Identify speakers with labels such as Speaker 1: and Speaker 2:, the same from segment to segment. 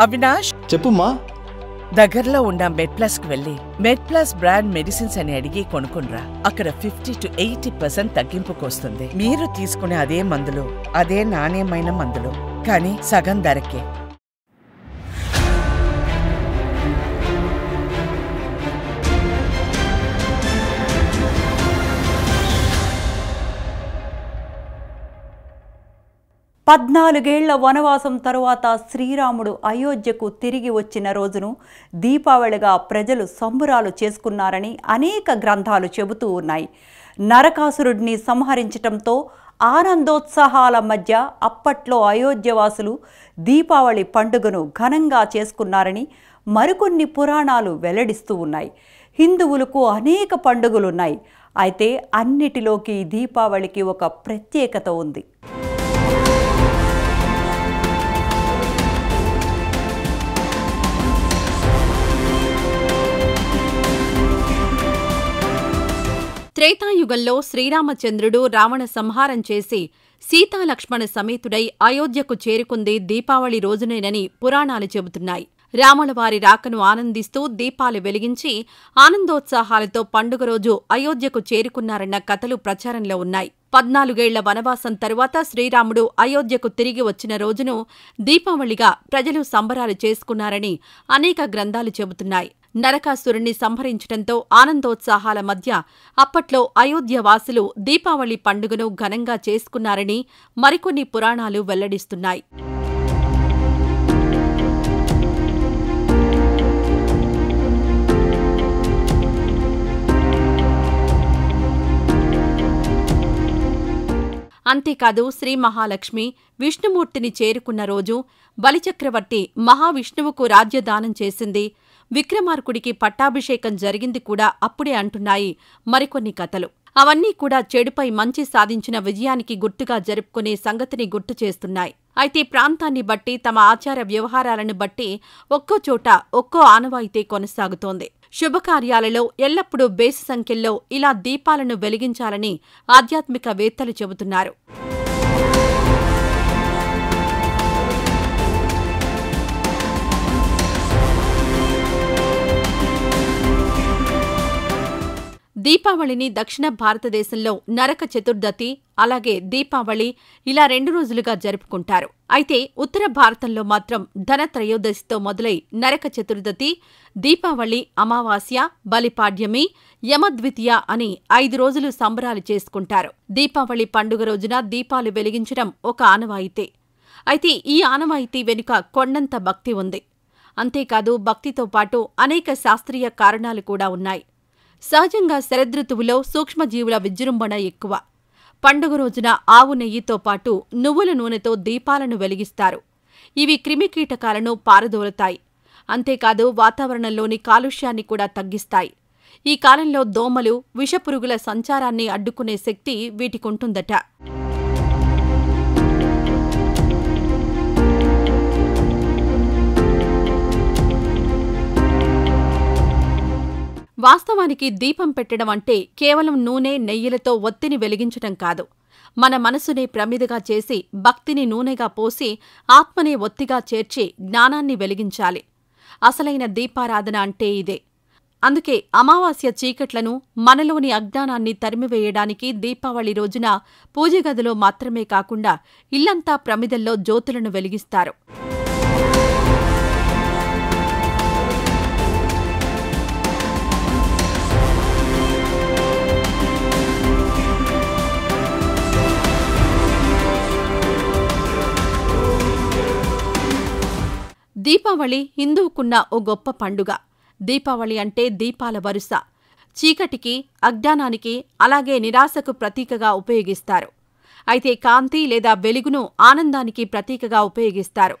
Speaker 1: అవినాష్?
Speaker 2: చెప్పుమ్మా.
Speaker 1: దగ్గరలో ఉన్న మెడ్ ప్లస్కు వెళ్ళి మెడ్ ప్లస్ బ్రాండ్ మెడిసిన్స్ అని అడిగి కొనుక్కునరా అక్కడ ఫిఫ్టీ టు ఎయిటీ పర్సెంట్ తగ్గింపుకు వస్తుంది మీరు తీసుకునే అదే మందులు అదే నాణ్యమైన మందులు. కానీ సగం ధరకే.
Speaker 3: పద్నాలుగేళ్ళ వనవాసం తరువాత శ్రీరాముడు అయోధ్యకు తిరిగి వచ్చిన రోజును దీపావళిగా ప్రజలు సంబురాలు చేసుకున్నారని అనేక గ్రంథాలు చెబుతూ ఉన్నాయి. నరకాసురుడిని సంహరించటంతో ఆనందోత్సాహాల మధ్య అప్పట్లో అయోధ్యవాసులు దీపావళి పండుగను ఘనంగా చేసుకున్నారని మరికొన్ని పురాణాలు వెల్లడిస్తూ ఉన్నాయి. హిందువులకు అనేక పండుగలున్నాయి. అయితే అన్నిటిలోకి దీపావళికి ఒక ప్రత్యేకత ఉంది.
Speaker 4: త్రేతాయుగంలో శ్రీరామచంద్రుడు రావణ సంహారం చేసి సీతాలక్ష్మణ సమేతుడై అయోధ్యకు చేరుకుంది దీపావళి రోజునేనని పురాణాలు చెబుతున్నాయి. రాములవారి రాకను ఆనందిస్తూ దీపాలు వెలిగించి ఆనందోత్సాహాలతో పండుగ రోజు అయోధ్యకు చేరుకున్నారన్న కథలు ప్రచారంలో ఉన్నాయి. పద్నాలుగేళ్ళ వనవాసం తరువాత శ్రీరాముడు అయోధ్యకు తిరిగి వచ్చిన రోజును దీపావళిగా ప్రజలు సంబరాలు చేసుకున్నారని అనేక గ్రంథాలు చెబుతున్నాయి. నరకాసురుణ్ణి సంహరించడంతో ఆనందోత్సాహాల మధ్య అప్పట్లో అయోధ్య వాసులు దీపావళి పండుగను ఘనంగా చేసుకున్నారని మరికొన్ని పురాణాలు వెల్లడిస్తున్నాయి. అంతేకాదు శ్రీ మహాలక్ష్మి విష్ణుమూర్తిని చేరుకున్న రోజు బలిచక్రవర్తి మహావిష్ణువుకు రాజ్యదానం చేసింది. విక్రమార్కుడికి పట్టాభిషేకం జరిగింది కూడా అప్పుడే అంటున్నాయి మరికొన్ని కథలు. అవన్నీ కూడా చెడుపై మంచి సాధించిన విజయానికి గుర్తుగా జరుపుకునే సంగతిని గుర్తు చేస్తున్నాయి. అయితే ప్రాంతాన్ని బట్టి తమ ఆచార వ్యవహారాలను బట్టి ఒక్కో చోట ఒక్కో ఆనవాయితీ కొనసాగుతోంది. శుభకార్యాలలో ఎల్లప్పుడూ బేసి సంఖ్యల్లో ఇలా దీపాలను వెలిగించాలని ఆధ్యాత్మిక వేత్తలు చెబుతున్నారు. దీపావళిని దక్షిణ భారతదేశంలో నరక చతుర్దశి అలాగే దీపావళి ఇలా రెండు రోజులుగా జరుపుకుంటారు. అయితే ఉత్తర భారతంలో మాత్రం ధనత్రయోదశితో మొదలై నరక చతుర్దశి దీపావళి అమావాస్య బలిపాడ్యమి యమద్వితీయ అని ఐదు రోజులు సంబరాలు చేసుకుంటారు. దీపావళి పండుగ రోజున దీపాలు వెలిగించడం ఒక ఆనవాయితీ. అయితే ఈ ఆనవాయితీ వెనుక కొండంత భక్తి ఉంది. అంతేకాదు భక్తితో పాటు అనేక శాస్త్రీయ కారణాలు కూడా ఉన్నాయి. సహజంగా శరదృతువులో సూక్ష్మజీవుల విజృంభణ ఎక్కువ. పండుగ రోజున ఆవు నెయ్యితో పాటు నువ్వుల నూనెతో దీపాలను వెలిగిస్తారు. ఇవి క్రిమికీటకాలను పారదోలుతాయి. అంతేకాదు వాతావరణంలోని కాలుష్యాన్ని కూడా తగ్గిస్తాయి. ఈ కాలంలో దోమలు విషపురుగుల సంచారాన్ని అడ్డుకునే శక్తి వీటికుంటుందట. వాస్తవానికి దీపం పెట్టడం అంటే కేవలం నూనె నెయ్యిలతో ఒత్తిని వెలిగించటం కాదు. మన మనసునే ప్రమిదగా చేసి భక్తిని నూనెగా పోసి ఆత్మనే ఒత్తిగా చేర్చి జ్ఞానాన్ని వెలిగించాలి. అసలైన దీపారాధన అంటే ఇదే. అందుకే అమావాస్య చీకట్లను మనలోని అజ్ఞానాన్ని తరిమివేయడానికి దీపావళి రోజున పూజగదిలో మాత్రమే కాకుండా ఇల్లంతా ప్రమిదల్లో జ్యోతులను వెలిగిస్తారు. దీపావళి హిందువుకున్న ఓ గొప్ప పండుగ. దీపావళి అంటే దీపాల వరుస. చీకటికి అజ్ఞానానికి అలాగే నిరాశకు ప్రతీకగా ఉపయోగిస్తారు. అయితే కాంతి లేదా వెలుగును ఆనందానికి ప్రతీకగా ఉపయోగిస్తారు.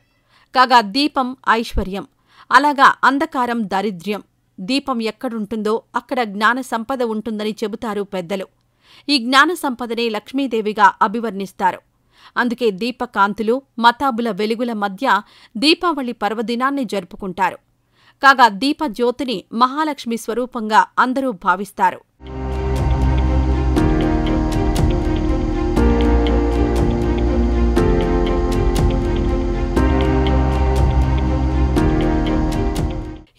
Speaker 4: కాగా దీపం ఐశ్వర్యం. అలాగా అంధకారం దారిద్ర్యం. దీపం ఎక్కడుంటుందో అక్కడ జ్ఞాన సంపద ఉంటుందని చెబుతారు పెద్దలు. ఈ జ్ఞాన సంపదనే లక్ష్మీదేవిగా అభివర్ణిస్తారు. అందుకే దీపకాంతులు మతాబుల వెలుగుల మధ్య దీపావళి పర్వదినాన్ని జరుపుకుంటారు. కాగా దీపజ్యోతిని మహాలక్ష్మి స్వరూపంగా అందరూ భావిస్తారు.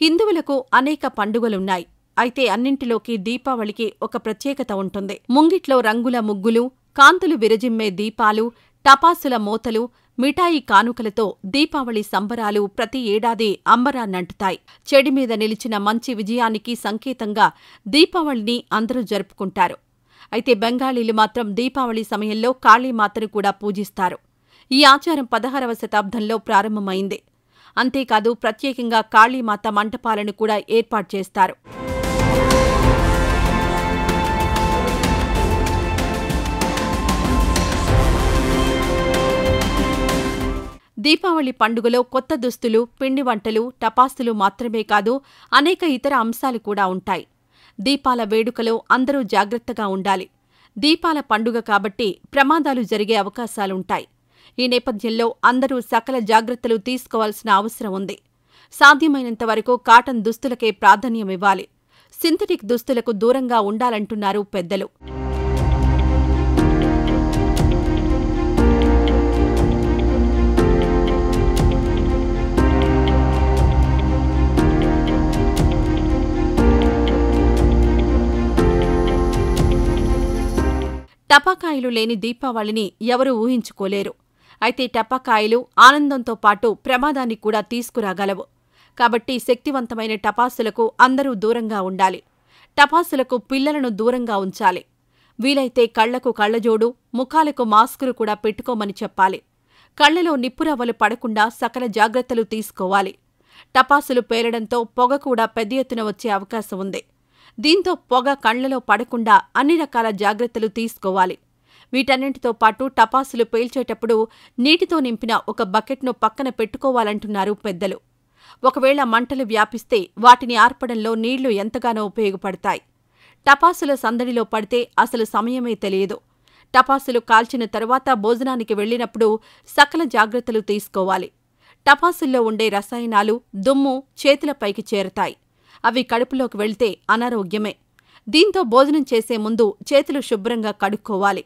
Speaker 4: హిందువులకు అనేక పండుగలున్నాయి. అయితే అన్నింటిలోకి దీపావళికి ఒక ప్రత్యేకత ఉంటుంది. ముంగిట్లో రంగుల ముగ్గులు కాంతులు విరజిమ్మే దీపాలు టపాసుల మోతలు మిఠాయి కానుకలతో దీపావళి సంబరాలు ప్రతి ఏడాది అంబరాన్నంటుతాయి. చెడి మీద నిలిచిన మంచి విజయానికి సంకేతంగా దీపావళిని అందరూ జరుపుకుంటారు. అయితే బెంగాలీలు మాత్రం దీపావళి సమయంలో కాళీమాతను కూడా పూజిస్తారు. ఈ ఆచారం పదహారవ శతాబ్దంలో ప్రారంభమైంది. అంతేకాదు ప్రత్యేకంగా కాళీమాత మంటపాలను కూడా ఏర్పాటు చేస్తారు. దీపావళి పండుగలో కొత్త దుస్తులు పిండి వంటలు టపాసులు మాత్రమే కాదు అనేక ఇతర అంశాలు కూడా ఉంటాయి. దీపాల వేడుకలో అందరూ జాగ్రత్తగా ఉండాలి. దీపాల పండుగ కాబట్టి ప్రమాదాలు జరిగే అవకాశాలుంటాయి. ఈ నేపథ్యంలో అందరూ సకల జాగ్రత్తలు తీసుకోవాల్సిన అవసరం ఉంది. సాధ్యమైనంత వరకు కాటన్ దుస్తులకే ప్రాధాన్యమివ్వాలి సింథటిక్ దుస్తులకు దూరంగా ఉండాలంటున్నారు పెద్దలు. టపాకాయలు లేని దీపావళిని ఎవరూ ఊహించుకోలేరు. అయితే టపాకాయలు ఆనందంతో పాటు ప్రమాదాన్ని కూడా తీసుకురాగలవు. కాబట్టి శక్తివంతమైన టపాసులకు అందరూ దూరంగా ఉండాలి. టపాసులకు పిల్లలను దూరంగా ఉంచాలి. వీలైతే కళ్ళకు కళ్ళజోడు ముఖాలకు మాస్కులు కూడా పెట్టుకోమని చెప్పాలి. కళ్ళలో నిప్పురవ్వలు పడకుండా సకల జాగ్రత్తలు తీసుకోవాలి. టపాసులు పేలడంతో పొగ కూడా పెద్ద ఎత్తున వచ్చే అవకాశం ఉంది. దీంతో పొగ కళ్ళలో పడకుండా అన్ని రకాల జాగ్రత్తలు తీసుకోవాలి. వీటన్నింటితో పాటు టపాసులు పేల్చేటప్పుడు నీటితో నింపిన ఒక బకెట్ను పక్కన పెట్టుకోవాలంటున్నారు పెద్దలు. ఒకవేళ మంటలు వ్యాపిస్తే వాటిని ఆర్పడంలో నీళ్ళు ఎంతగానో ఉపయోగపడతాయి. టపాసుల సందడిలో పడితే అసలు సమయమే తెలియదు. టపాసులు కాల్చిన తరువాత భోజనానికి వెళ్ళినప్పుడు సకల జాగ్రత్తలు తీసుకోవాలి. టపాసుల్లో ఉండే రసాయనాలు దుమ్ము చేతులపైకి చేరతాయి. అవి కడుపులోకి వెళ్తే అనారోగ్యమే. దీంతో భోజనం చేసే ముందు చేతులు శుభ్రంగా కడుక్కోవాలి.